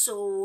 so